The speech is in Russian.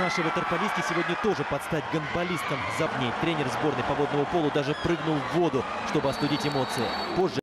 Наши ватерполистки сегодня тоже под стать гандболисткам запней. Тренер сборной по водному полу даже прыгнул в воду, чтобы остудить эмоции. Позже